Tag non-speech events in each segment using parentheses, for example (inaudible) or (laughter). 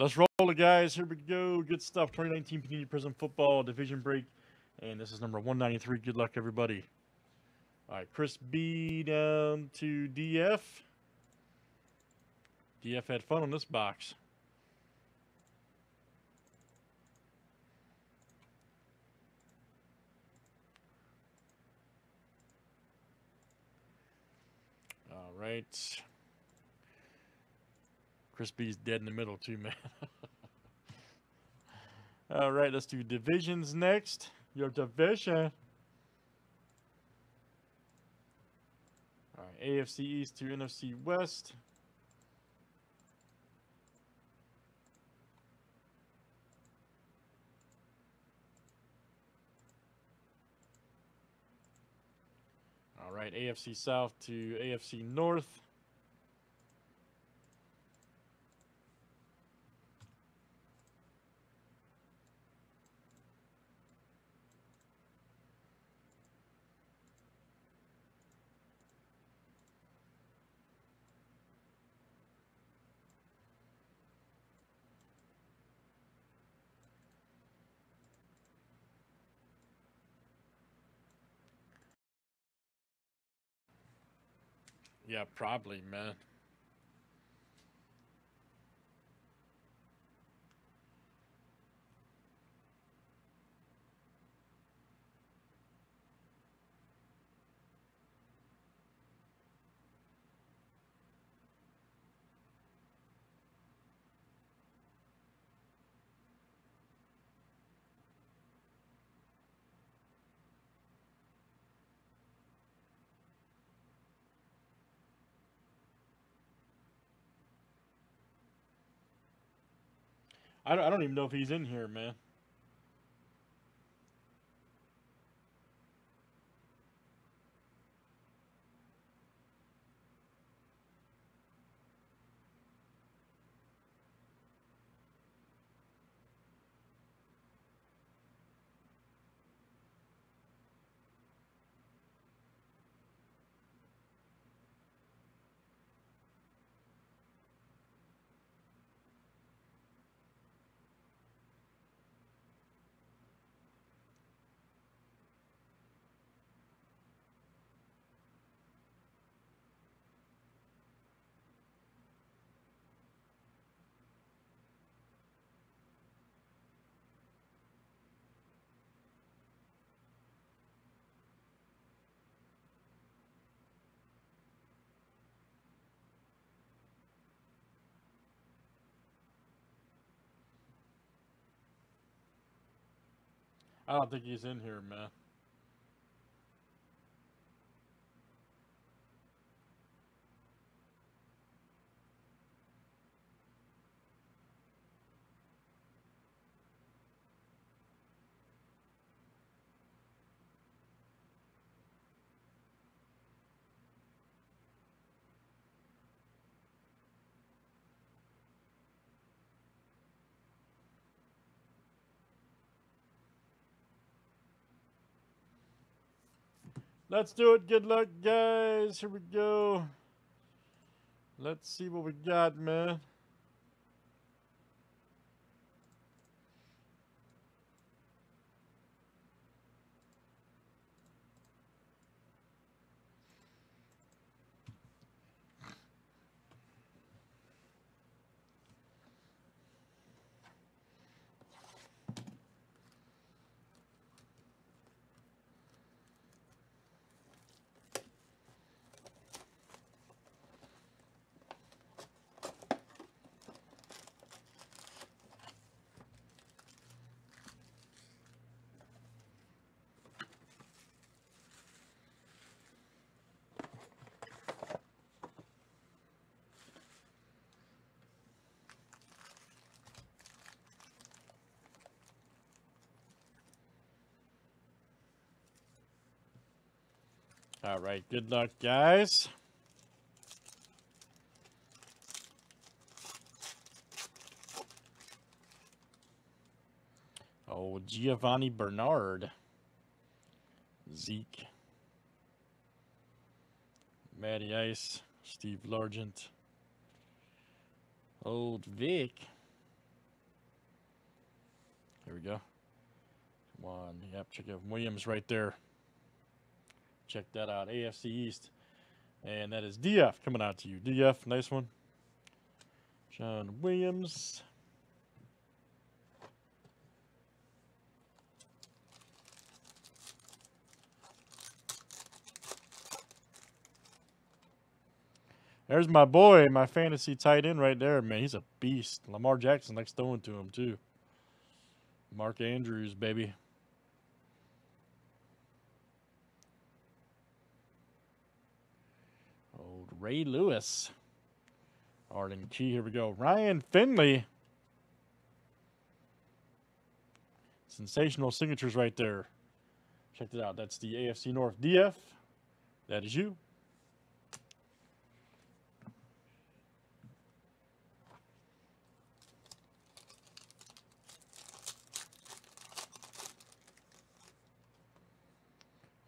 Let's roll it, guys. Here we go. Good stuff. 2019 Panini Prizm Football Division Break. And this is number 193. Good luck, everybody. All right, Chris B down to DF. DF had fun on this box. All right. Chris B's dead in the middle too, man. (laughs) All right, let's do divisions next. Your division. All right, AFC East to NFC West. All right, AFC South to AFC North. Yeah, probably, man. I don't, I don't even know if he's in here, man. I don't think he's in here, man. Let's do it. Good luck, guys. Here we go. Let's see what we got, man. All right. Good luck, guys. Oh, Giovani Bernard. Zeke. Matty Ice. Steve Largent. Old Vick. Here we go. Come on. Yep, check out Williams right there. Check that out. AFC East. And that is DF coming out to you. DF, nice one. John Williams. There's my boy, my fantasy tight end right there, man. He's a beast. Lamar Jackson likes throwing to him, too. Mark Andrews, baby. Old Ray Lewis. Arden Key, here we go. Ryan Finley. Sensational signatures right there. Check it out. That's the AFC North DF. That is you.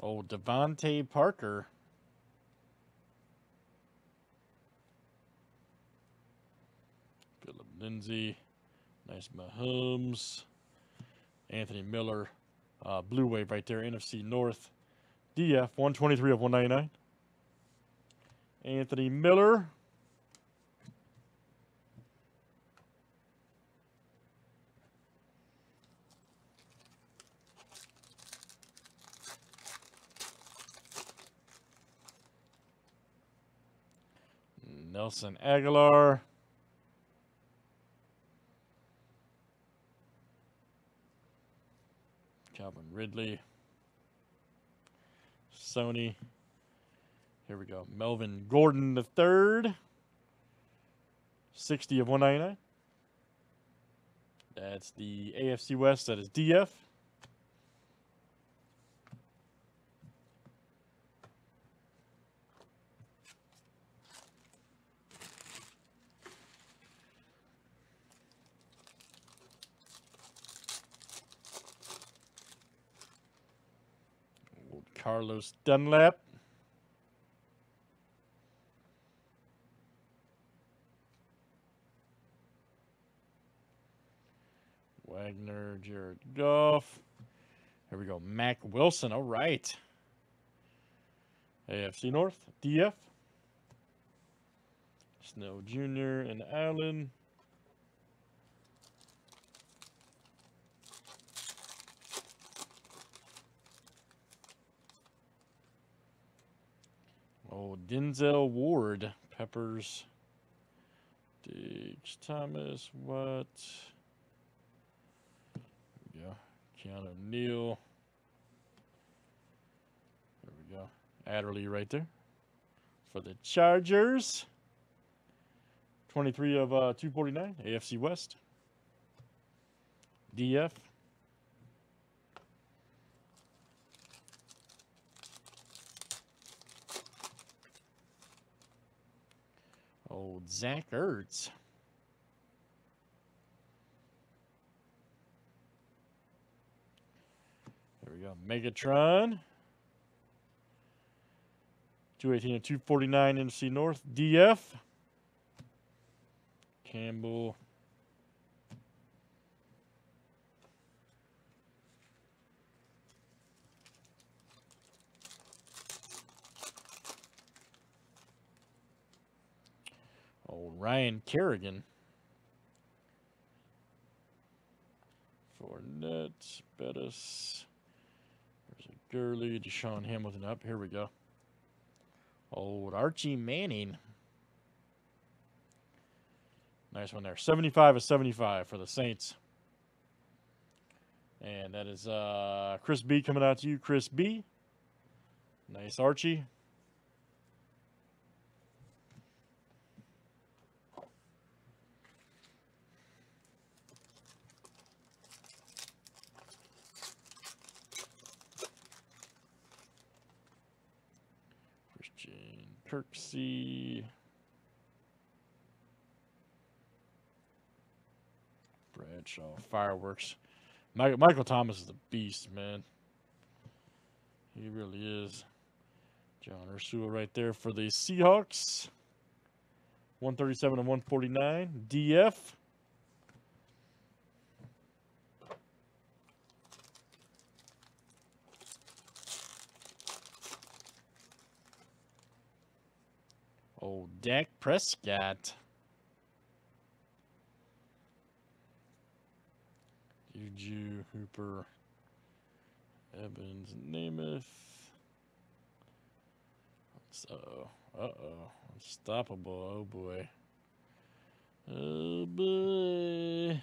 Oh, DeVante Parker. Lindsay. Nice Mahomes. Anthony Miller. Uh, Blue Wave right there. NFC North. DF 123 of 199. Anthony Miller. Nelson Agholor. Ridley. Sony. Here we go. Melvin Gordon the third. 60 of 199. That's the AFC West. That is DF. Dunlap. Wagner, Jared Goff. Here we go. Mack Wilson. All right. AFC North, DF. Snow Jr. and Allen. Oh, Denzel Ward, Peppers, Diggs, Thomas, what? There we go. Keanu Neal. There we go. Adderley right there for the Chargers. 23 of uh, 249, AFC West. DF. Old Zach Ertz. There we go. Megatron. 218 and 249 NFC North. DF. Campbell. Old Ryan Kerrigan. Fournette, Bettis. There's a Gurley, DaeSean Hamilton up. Here we go. Old Archie Manning. Nice one there. 75 of 75 for the Saints. And that is uh, Chris B coming out to you. Chris B. Nice Archie. Kirksey. Bradshaw fireworks. Michael, Michael Thomas is a beast, man. He really is. John Ursua right there for the Seahawks. 137 and 149. DF. Old Dak Prescott. Juju, Hooper, Evans, Namath. So, uh oh. Unstoppable. Oh boy. Oh boy.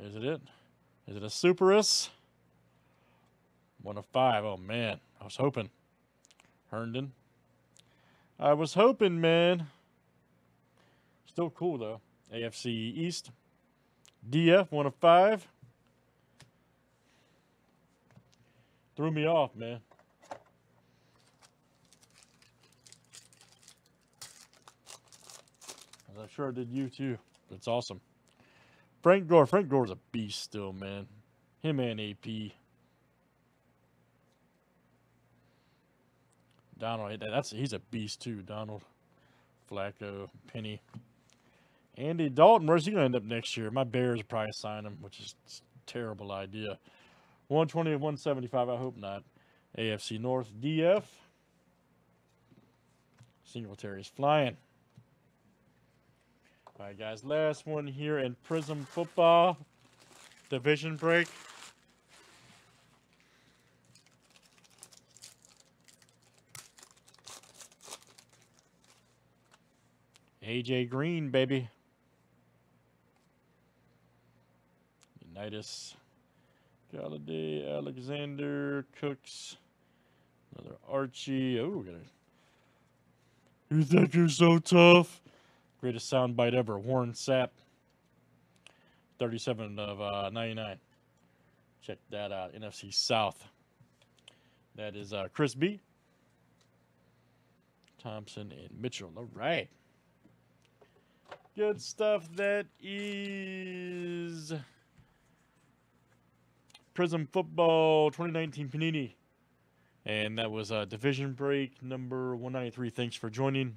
Is it it? Is it a Superus? One of five. Oh man. I was hoping. Herndon. I was hoping, man. Still cool though. AFC East. DF, one of five. Threw me off, man. As I'm sure did you too. It's awesome. Frank Gore. Frank Gore's a beast still, man. Him and AP. Donald, that's he's a beast too. Donald, Flacco, Penny. Andy Dalton, where's he to end up next year? My Bears will probably sign him, which is terrible idea. 120 of 175, I hope not. AFC North, DF. Singletary's flying. All right, guys, last one here in Prizm Football. Division break. AJ Green, baby. Unitas, Golladay, Alexander, Cooks, another Archie. Oh, we got a. You think you're so tough? Greatest soundbite ever. Warren Sapp. 37 of uh, 99. Check that out. NFC South. That is uh, Chris B. Thompson and Mitchell. All right. Good stuff. That is Prizm Football 2019 Panini. And that was uh, Division Break number 193. Thanks for joining.